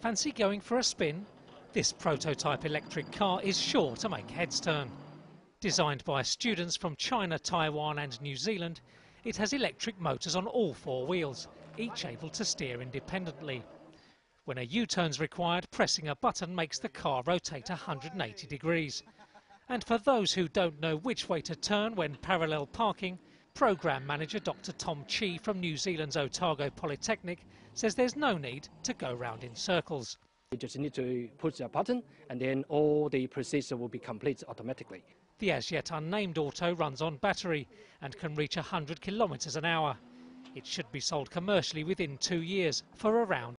Fancy going for a spin? This prototype electric car is sure to make heads turn. Designed by students from China, Taiwan and New Zealand, it has electric motors on all four wheels, each able to steer independently. When a U-turn's required, pressing a button makes the car rotate 180 degrees. And for those who don't know which way to turn when parallel parking, Programme Manager Dr Tom Chi from New Zealand's Otago Polytechnic says there's no need to go round in circles. You just need to push a button and then all the procedure will be complete automatically. The as yet unnamed auto runs on battery and can reach 100 kilometres an hour. It should be sold commercially within two years for around